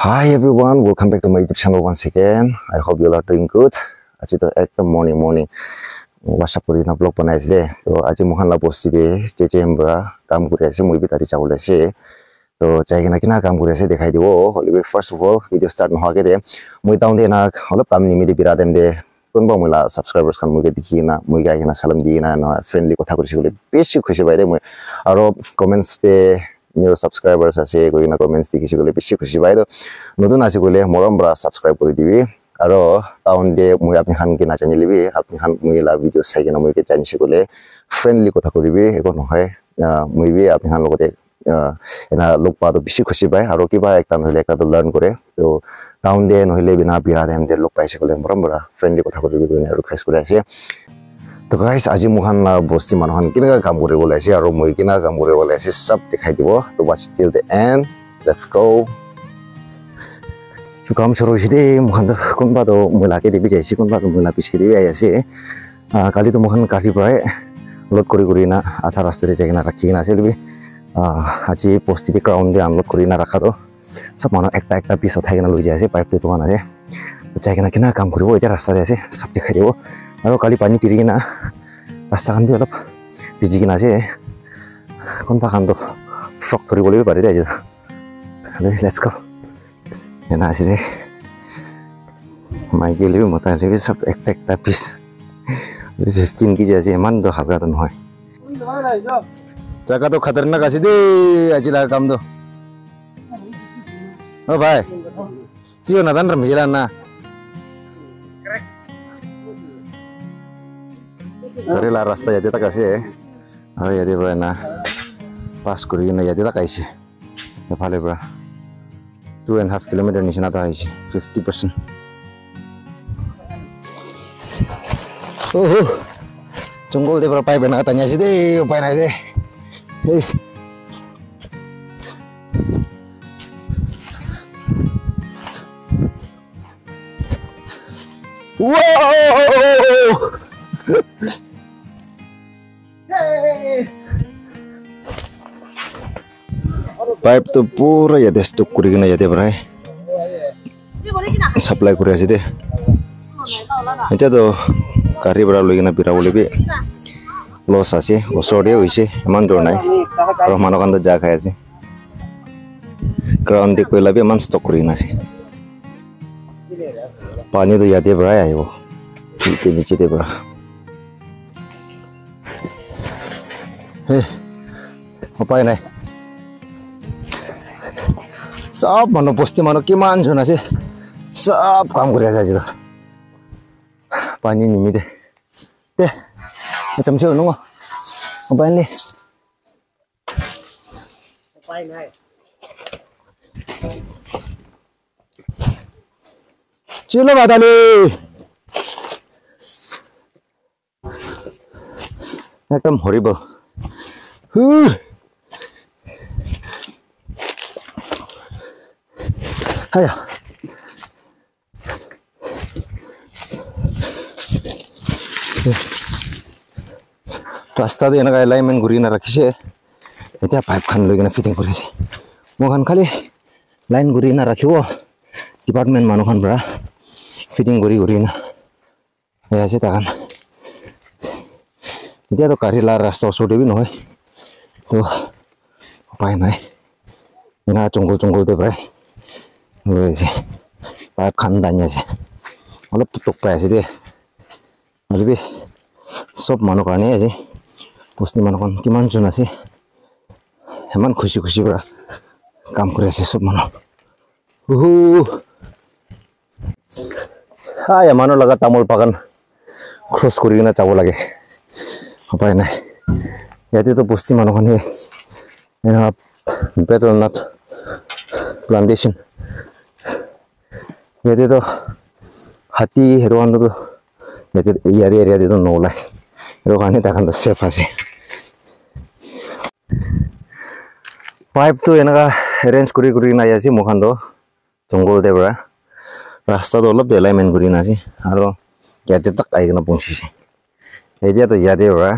Hi everyone, welcome back to my YouTube channel once again. I hope you all are doing good. আজি তো একদম morning morning WhatsApp কৰি না blog বনাইছে তো আজি মোখান লা বস্তি দিয়ে জে জে এম পৰা কাম কৰি আছে মই তাতে যাব ওলাইছে তো যাই কিনে কিনা কাম কৰি আছে দেখাই দিব। হ'লে be first of all video' start নোহোৱাকৈ দে। মই টাউন দে না অলপ কাম নিমিলি বিৰা দেম দে। কোনোবা মই লা ছাবস্ক্ৰাইবাৰ্ছ খান মই দেখি কিনা মই গাই কিনা চালাম দি কিনা নহয় ফ্ৰেণ্ডলি কথা কৰিছে বুলি বেছি খুচি পাই দে মই। আৰু কমেণ্টছ দে। নিউ ছাবস্ক্ৰাইবাৰ্ছ আছে গৈ কিনা কমেণ্টছ দেখিছে গ'লে বেছি খুচি পাই তো নতুন আছে গ'লে মৰম পৰা ছাবস্ক্ৰাইব কৰি দিবি। আৰু টাউন দে মই আপুনি খান কি নাজানিলিবি আপুনি খান মই লা ভিডিঅ' চাই কিনে মই জানিছে গ'লে ফ্ৰেণ্ডলি কথা কৰিবি একো নহয়। মই বি আপুনি খান লগতে এনা লগ পোৱাটো বেছি খুচি পায়। আৰু কিবা একটা নহ'লে একটাটো লাৰ্ণ কৰে। তো টাউন দে নহ'লে বিনা বিৰা দেম দে লগ পাইছে গ'লে মৰম পৰা ফ্ৰেণ্ডলি কথা কৰিবি গৈ আৰু খাইছ কৰি আছে। গাইছ আজি মোখান বস্তি মানুহখন কেনেকৈ কাম কৰিব ওলাইছে আৰু মই কেনেকৈ কাম কৰিব ওলাইছে চব দেখাই দিব। তো watch till the end let's go' কাম শুরু হয়েছে দে মোখান তো কোনবা তো মহিলাকে দিবি যাইছে কোনবা তো মহিলা পিছিয়ে দিবি আই আছে। কালি তো মোখান কাটিৰ পৰাই লোড কৰি কৰি না আধা ৰাস্তাতে যাই কিনে ৰাখি কিনে আছিল আজি পষ্টিতে ক্ৰাউণ্ড দি আনলোড কৰি না ৰাখাটো। চব মানুহ একটা একটা পিছ উঠাই কিনে লৈ যাই আছে পাইপটো তোমাৰ আছে যাই কিনে কিনা কাম কৰিব এতিয়া ৰাস্তাতে আছে চব দেখাই দিব। আৰু কালি পানী তিৰি কিনা ৰাস্তাখন বি অলপ ভিজি কিনে আছে কোনোবা কামটো ফ্ৰক ধৰিবলৈ পাৰি দে আজি লেটছ গ' এনা আছে দে মাইকী লিবি মতা লিবি চব একটা একটা পিচ ফিফটিন কেজি আছে ইমান তো হালকাটো নহয় জাগাটো খাতাৰনাক আছে দেই আজি লাগা কামটো অ ভাই চিও নাজান ৰ মিলা না Kari lah rasa ya tita kasih eh. Ya tita pernah. na. Pas kuri ya kita kasih. Ya pale bra. Two and half kilometer ni sinata kaisi. Fifty Uh, Uhuh. Cunggul tiba berapa? Pernah tanya sih, ti. Upai na ti. Wow! এই পাইপটো পুৰা ইয়াতে stock কৰি কিনে ইয়াতে পৰাই supply কৰি আছে দেই এতিয়াতো গাড়ীৰ পৰা লৈ কিনে বিৰাব লাগিব লছ আছে ওচৰতে হৈছে ইমান দূৰ নাই কান্দত যা খাই আছে গ্ৰাউণ্ড দি কৰিলা বি ইমান ষ্টক কৰি কিনে আছে পানীটো ইয়াতে পৰাই আহিব নিচেতে পৰা উপায় নাই सबभन्दा बस्ती मानौ के मान्छु न सब काम गरेर जान्छ त। पानी ते हुनु चिलो भाताले। एकदम horrible একদম হৰিব হু হায়া ৰাস্তাটো এনেকুৱা এলাইনমেণ্ট কৰি কিনে ৰাখিছে এতিয়া পাইপখন লৈ কিনে ফিটিং কৰি আছে মোৰখন খালি লাইন কৰি কিনে ৰাখিব ডিপাৰ্টমেণ্ট মানুহখন পৰা ফিটিং কৰি কৰি কিনে সেই আছে তাহান এতিয়াতো গাড়ী লাৰ ৰাস্তা ওচৰতে বি নহয় তো উপায় নাই এনে জংঘল জংঘলতে প্ৰায় Pipe খান দাঙি আছে অলপ টক পাই আছে দেই ভাবিবি চব মানুহ কাৰণেই আছে বস্তি মানুহখন কিমানজন আছে ইমান খুচি খুচি পৰা কাম কৰি আছে চব মানুহ মানুহৰ লগত তামোল বাগান ক্ৰছ কৰি কিনে যাব লাগে উপায় নাই ইয়াতেতো বস্তি মানুহখনে এনেকুৱা বেদৰনাথ প্লান্টেশ্যন ইয়াতেতো হাতী সেইটো কাৰণেতো ইয়াতে ইয়াতে এৰিয়াতেতো নোলায় সেইটো কাৰণে তাৰ কাৰণে ছেফ আছে পাইপটো এনেকুৱা এৰেঞ্জ কৰি কৰি নাই আছে মোখানটো জংঘলতে পৰা ৰাস্তাটো অলপ এলাইনমেণ্ট কৰি নাছে আৰু ইয়াতে তাক আহি কিনে পঞ্চিছে এতিয়াতো ইয়াতে পৰা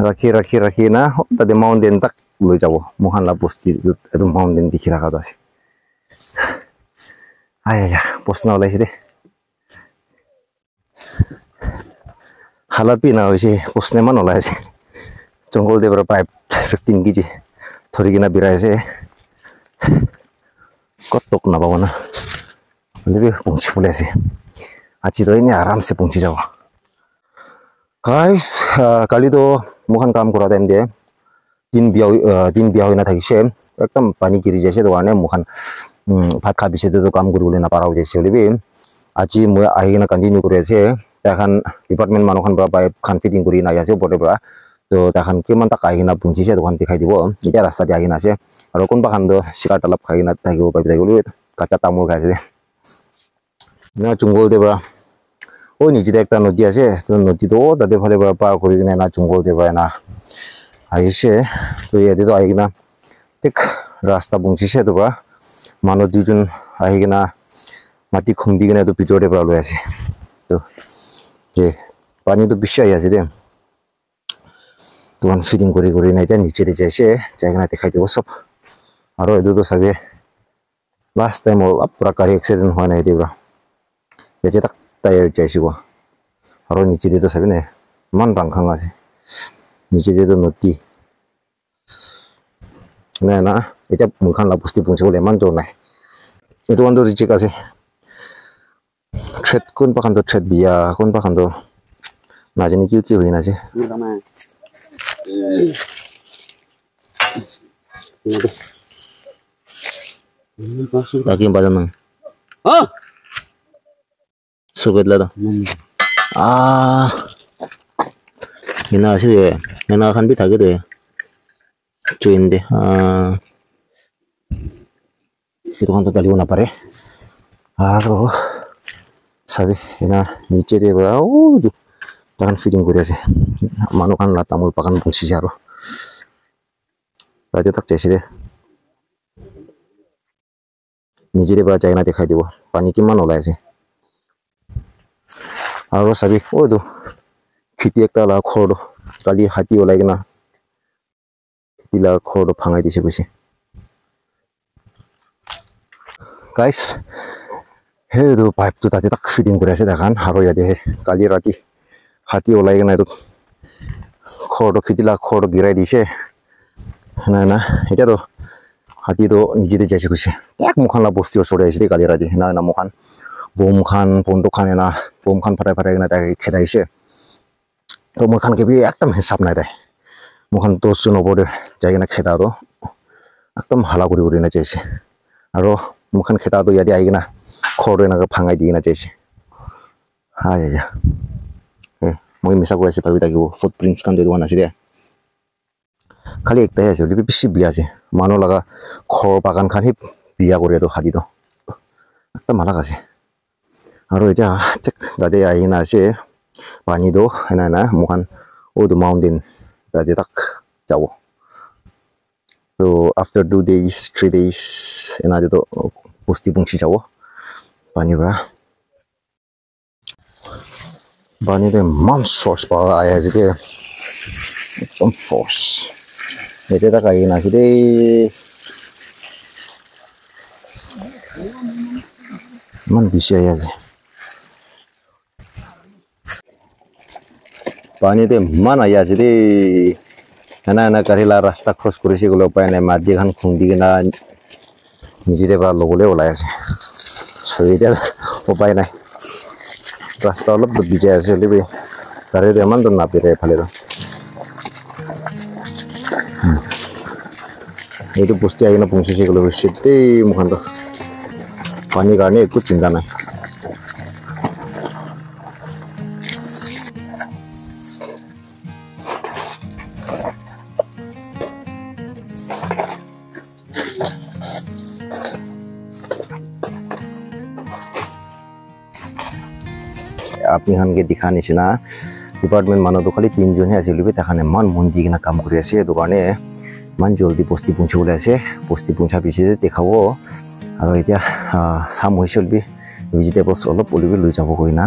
ৰাখি ৰাখি ৰাখি না তাতে মাউণ্টেইন তাক লৈ যাব মোখান লা বস্তি এইটো মাউণ্টেইন দেখি থকাটো আছে あ、いやいや、ボスナオラ石で。halat pi na hoisi posne man ola sih. jongol deh berapa 15 kg thori kina birai sih. kotok na bawa na lebih pungsi pula sih. aci to ini aram se pungsi jawa guys uh, kali to mohon kam kura tem de din biau uh, ah, din biau na thaki sih. Ekam pani giri jase ভাত খাই পিছতেতো কাম কৰিবলৈ নাপাৰা হৈ যাইছে হ'লেবি আজি মই আহি কিনে কণ্টিনিউ কৰি আছে। তাহান ডিপাৰ্টমেণ্ট মানুহখন পৰা পাইপ খান ফিটিং কৰি নাহি আছে ওপৰৰ পৰা। তো তাহান কিমান তাক আহি কিনে পুঞ্চিছে দোকান দেখাই দিব। এতিয়া ৰাস্তাতে আহি নাছে আৰু কোনোবা খান চিকাৰ তালাপ খাই কিনে থাকিব পাৰিব থাকিব কাটা তামোল খাইছে না জংঘলতে পৰা। ও নিজেতে একটা নদী আছে। তো নদীটো তাতে ফালে পৰা পাৰ কৰি কিনে না জংঘলতে পৰা না আহিছে। তো ইয়াতেতো আহি কিনা ঠিক ৰাস্তা বঞ্চিছে তো পৰা। মানুহ দুজন আহি কিনা মাটি খুন্দি কিনে তো ভিতৰতে পৰা লৈ আছে। তো যে পানীটো বেছি আহি আছে দে দোকান ফিটিং কৰি কৰি নাই এতিয়া নিচেতে যাইছে যাই কিনে দেখাই দিব চব। আৰু এইটোতো চাগে লাষ্ট টাইম অলপ পূৰা গাড়ী এক্সিডেণ্ট হোৱা নাই এতিয়া পৰা। এতিয়া তাক টায়াৰ যাইছোঁ আৰু নিচেতেতো চাবি নে ইমান ৰাংখাং আছে। নিচেতেতো নদী। nena itu mungkin la pusti pungsi bole man tur nah. itu kan untuk tur sih chat kun pakan untuk chat biar kun pakan tur na jeni kiu kiu hina sih Lagi yang pada mang. Oh, sugat lah dah. Ah, ini sih, ya. Ini akan bisa gitu ya. Aro sabi ina niche de ba oh di takan feeding kuri ase manu kan la tamul pakan bungsi jaro tadi tak jaisi de নিজেৰে পৰা যাই না দেখাই দিব পানী কিমান ওলাই আছে আৰু চাবি অ'টো খেতি একটা লগা খৰটো কালি হাতী ওলাই কিনা লগা খৰটো ভাঙাই দিছে কৈছে গাইছ সেইটো পাইপটো তাতে তাক ফিটিং কৰি আছে দেখান। আৰু ইয়াতে কালি ৰাতি হাতী ওলাই কিনে এইটো খৰটো খেতি লগা খৰটো গিৰাই দিছে। নাই না এতিয়াতো হাতীটো নিজেতে যাইছে কৈছে এক মুখান লা বস্তি ওচৰতে আহিছে দেই কালি ৰাতি। না না মুখান। বম খান বন্দুক খান না। বম খান ফাটাই ফাটাই কিনে তাই খেদাইছে। তো মই খান কেবি একদম হিচাপ নাই তাই। মুখান দহজন ওপৰতে যাই কিনে খেদাটো একদম হালা কৰি কৰি নাযাইছে আৰু মুখান খেদাটো ইয়াতে আহি কিনা খৰটো এনেকৈ ভাঙাই দি কিনে যাইছে হাই আয়া মই মিছা কৈ আছে ভাবি থাকিব ফুট প্ৰিণ্টছ খান যোৱা নাছিলে খালি একটাই আছে বুলি বেছি বিয়া আছে মানুহ লগা ঘৰ বাগান খান সেই বিয়া কৰি এইটো হাতীটো একদম মালাক আছে আৰু এতিয়া ঠিক তাতে আহি কিনে আছে পানীটো এনে নাই মোখান auto mountain tadi tak jauh. So after two days three days enak itu pasti pungsi jauh. Banyak, bra pani itu monsters pala ayah jadi some force. Jadi tak kayak nah deh. Man bisa ya sih আছে পানীতে ইমান আহি আছে দেই এনা এনা কাঢ়িলা ৰাস্তা খৰচ কৰিছে গ'লে উপায় নাই মাটি খান খুন্দি কিনা নিজেতে পৰা ল'বলৈ ওলাই আছে চাবি এতিয়া উপায় নাই ৰাস্তা অলপ বিজাই আছে হ'লে গাড়ীটো ইমান দূৰ নাপিৰে এফালেতো এইটো বস্তি আহি কিনে পঞ্চিছে গ'লে হৈছে দেই মোখানটো পানীৰ কাৰণে একো চিন্তা নাই আপনি হানকে দেখা নিচিন। ডিপার্টমেন্ট মানুষ খালি তিনজনে আসিল তখন ইমান মন দি কিনা কাম করে আছে সেইটো কারণে ইমান জলদি বস্তি পুঁছবলে আছে। বস্তি পুঁছা পিছিয়ে দেখাব। আর এটা সাম হয়েছে বলবি ভেজিটেবলস অল্প অলিবি লই যাব কই না।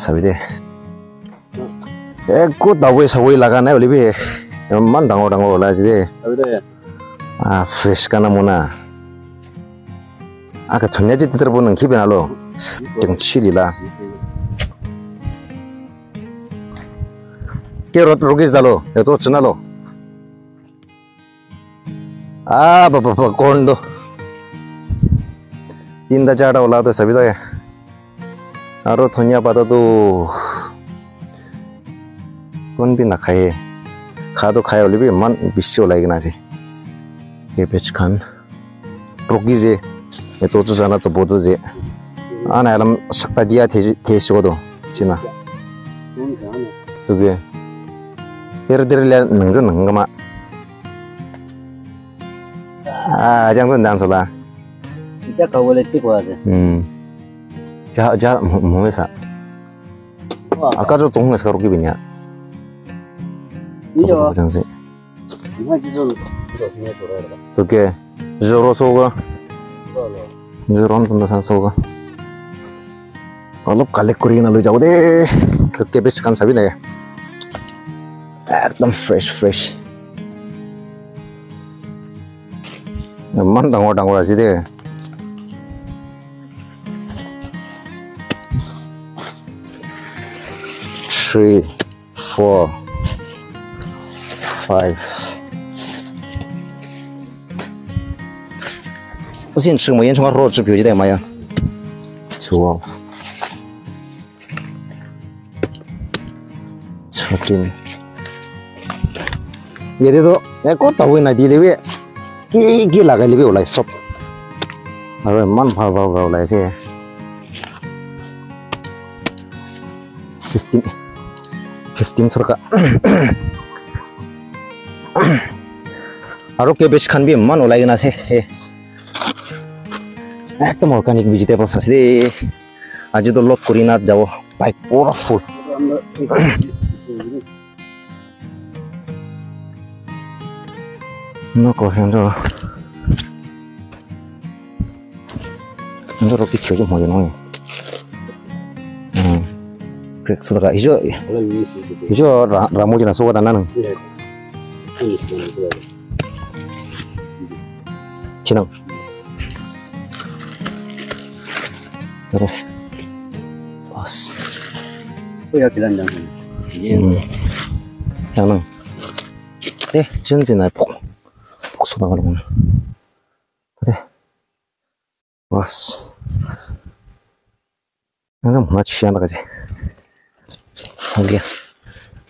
চাবি দে। এক কো দাবই লগা লাগা নাই বলিবি। ইমান ডাঙর ডাঙর ওলাই আছে দে। ফ্রেশ কানা মোনা। আগে ধুনিয়া যেতে তারপর নাকি বেড়ালো দিলা ke rot rogi zalo ya to chna lo a ah, ba ba ba kon do. Tinda chada ola to sabida ya aro thonya pata to kon bhi na khaye. खा तो खाए ओली भी मन बिश्चो लाइक ना से ये पेच खान रोगी जे ये तो जाना तो बोतो जे आना यार सकता दिया थे थे शो दो चिना तो भी Diri-diri neng tu neng kema. Ah, jangan tu nang sola. Kau boleh tipu aja. Hmm. Jah jah mau bisa. Akan tu tunggu sekarang kita banyak. Iya. Jangan sih. Oke. Jero soga. Jauh deh. Kan. একদম fresh fresh ইমান ডাঙৰ ডাঙৰ আছে দেই three, four, five. 不信吃我烟囱肉吃表记得嘛呀？twelve, thirteen. ইয়াতেতো একো পাবই নাই দি কি কি লাগাই দিবি ওলাই চব আৰু ইমান ভাল ভাল ভাল ওলাইছে ফিফটিন ফিফটিন টকা আৰু কেবেজ খান বি ইমান ওলাই কিনে আছে হে একদম অৰ্গেনিক ভেজিটেবলছ আছে দেই আজিতো লগ কৰি নাত যাব বাইক পুৰা full 中変だ。Menurut pikir aja mau jenuh. Hmm. Krik sudah hijau. Hijau ramu jenis suka tanah neng. Cina. Oke. Bos. Oh ya kita jangan. Hmm. Jangan. Eh, jangan sih naik pok. クソだからもう。で、わっす。でも、match यहाँ लगा जाए हो गया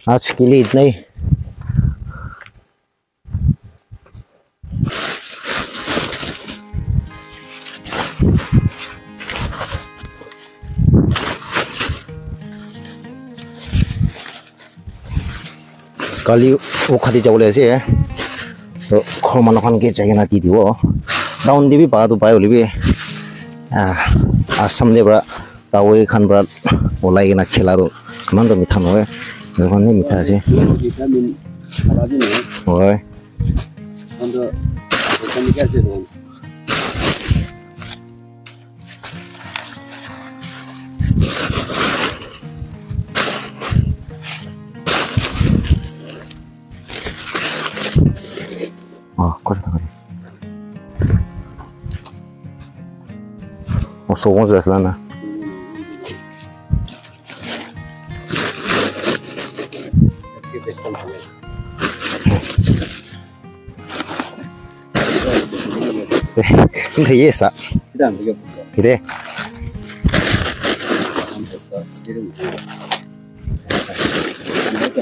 आज के लिए इतना ही काली वो खाती चावल ऐसे है তো ঘৰ মানুহখনকে জেগেনা দি দিব টাউন দিবি পাহাটো পাই উলিবি আচাম দিয়ে পৰা টাৱৈ খান পৰা ওলাই কিনা খেলাটো ইমানটো মিঠা নহয় সেইখনহে মিঠা আছে হয় 工资咋那？对，很有意思。鸡蛋没有。对的。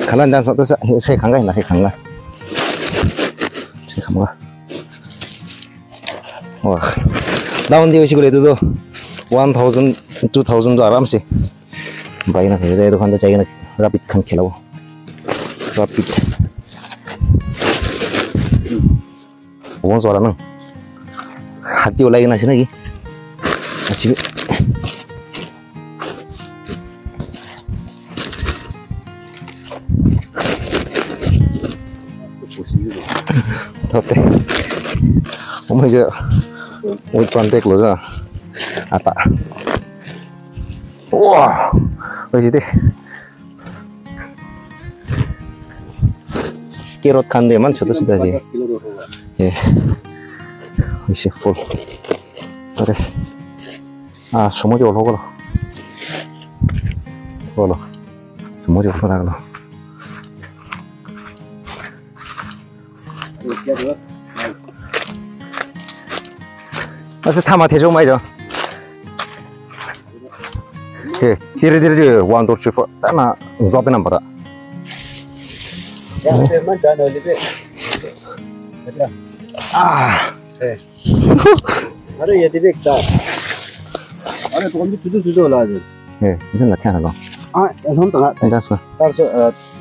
看那咱说多少？你可以看个，你可以看个。看不啦？哇！哪位有去过那度？वन थाउजेंड टू थाउजेंड आराम से भाई ना खरीदे दुकान तो चाहिए ना रैपिड खान खिलाओ रैपिड वो सो ना हाथी वाला ना सिना की अच्छी भी Oke, omongnya, mau contek loh, 아까 우와. 어지대. 키롯 간데만 저도 쓰다지 예. 이씨 풀 그래 아 소모지 올라오거라 올라. 소모지 올라가라 어서 타마 대종 마이죠 Tiri tiri tiri wan tur chifu, tana zopi nam pata. Aare ya tiri ekta. Aare tukambi tutu tutu ola adi. Ee, nidhan la tiyan alon. Aa, alon tanga. Nidhan suka. Tarso,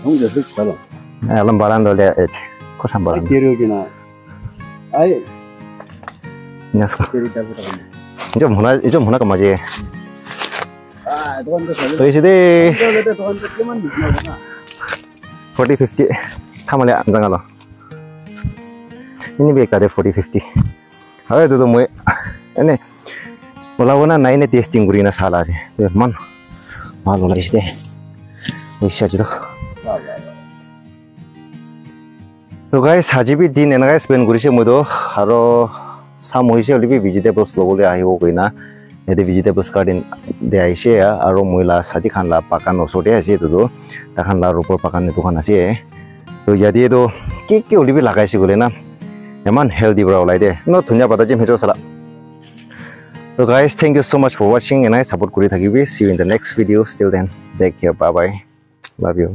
hong jo sik salon. Alon barando le et, kosan barando. Tiri ogina. Aay. Nidhan suka. Tiri tabu tabu. Ijo muna, ijo muna kamaji. Ijo muna kamaji. kan tu saja. So isi deh. Kalau ada tu kan tu cuma ni mana. 40 50 थामाले आंजाङा ल ini bek tadi 40 50 hari itu tuh mau ini melawan naik testing gurina salah sih tuh man malu lah sih deh bisa aja tuh তো guys আজিবি দিন এনেকৈ spend কৰিছে মইতো আৰু চাম হৈছে অলপি vegetables ল'বলৈ আহিব কৈ না ইয়াতে ভেজিটেবলছ গাৰ্ডেন দে আহিছে আৰু মহিলা চাতি খানলা পাকান ওচৰতে আছে এইটোতো। তাখানলা ৰূপৰ পাকান দোকান আছে। তো ইয়াতেতো কি কি অলপি লগাইছে গ'লে না? ইমান হেল্ডি পৰা ওলাই দে। ন ধুনীয়া পাতা যে সেইটো চালা। তো guys thank you so' much for ৱাচিং এনেকৈ ছাপৰ্ট কৰি থাকিবি। See you in the next video' still then take care bye bye love you